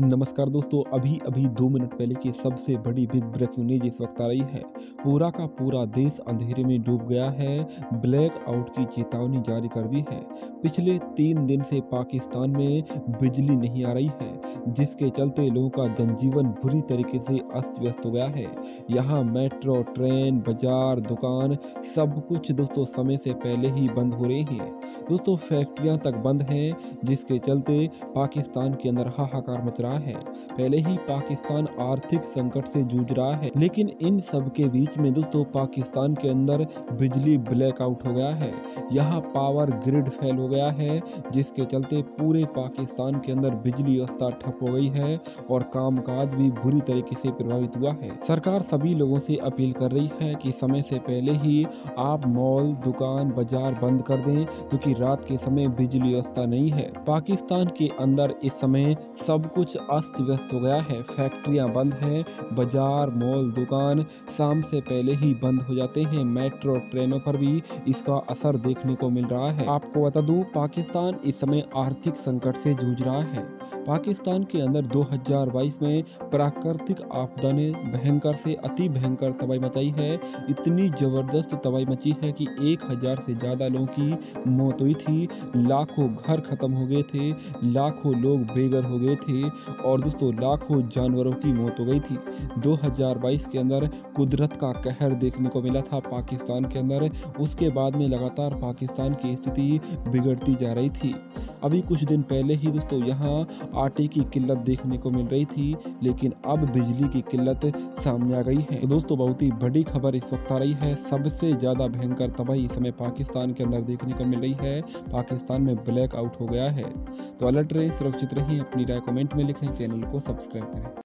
नमस्कार दोस्तों अभी अभी दो मिनट पहले की सबसे बड़ी बिग ब्रेकिंग न्यूज़ इस वक्त आ रही है। पूरा का पूरा देश अंधेरे में डूब गया है। ब्लैक आउट की चेतावनी जारी कर दी है। पिछले तीन दिन से पाकिस्तान में बिजली नहीं आ रही है, जिसके चलते लोगों का जनजीवन बुरी तरीके से अस्त व्यस्त हो गया है। यहाँ मेट्रो, ट्रेन, बाज़ार, दुकान सब कुछ दोस्तों समय से पहले ही बंद हो रही हैं। दोस्तों, फैक्ट्रियाँ तक बंद हैं, जिसके चलते पाकिस्तान के अंदर हाहाकार मच रहा है। पहले ही पाकिस्तान आर्थिक संकट से जूझ रहा है, लेकिन इन सब के बीच में दोस्तों पाकिस्तान के अंदर बिजली ब्लैकआउट हो गया है। यहाँ पावर ग्रिड फेल हो गया है, जिसके चलते पूरे पाकिस्तान के अंदर बिजली व्यवस्था ठप हो गई है और कामकाज भी बुरी तरीके से प्रभावित हुआ है। सरकार सभी लोगों से अपील कर रही है कि समय से पहले ही आप मॉल, दुकान, बाज़ार बंद कर दें, क्योंकि रात के समय बिजली व्यवस्था नहीं है। पाकिस्तान के अंदर इस समय सब कुछ अस्त व्यस्त हो गया है। फैक्ट्रियाँ बंद हैं, बाज़ार, मॉल, दुकान शाम से पहले ही बंद हो जाते हैं। मेट्रो, ट्रेनों पर भी इसका असर देखने को मिल रहा है। आपको बता दूँ, पाकिस्तान इस समय आर्थिक संकट से जूझ रहा है। पाकिस्तान के अंदर 2022 में प्राकृतिक आपदा ने भयंकर से, अति भयंकर तबाही मचाई है। इतनी ज़बरदस्त तबाही मची है कि एक हज़ार से ज़्यादा लोगों की मौत हुई थी। लाखों घर ख़त्म हो गए थे, लाखों लोग बेघर हो गए थे और दोस्तों, लाखों जानवरों की मौत हो गई थी। 2022 के अंदर कुदरत का कहर देखने को मिला था पाकिस्तान के अंदर। उसके बाद में लगातार पाकिस्तान की स्थिति बिगड़ती जा रही थी। अभी कुछ दिन पहले ही दोस्तों, यहाँ आटे की किल्लत देखने को मिल रही थी, लेकिन अब बिजली की किल्लत सामने आ गई है। तो दोस्तों, बहुत ही बड़ी खबर इस वक्त आ रही है। सबसे ज़्यादा भयंकर तबाही इस समय पाकिस्तान के अंदर देखने को मिल रही है। पाकिस्तान में ब्लैक आउट हो गया है। तो अलर्ट रहे, सुरक्षित रहें, अपनी राय कमेंट में लिखें, चैनल को सब्सक्राइब करें।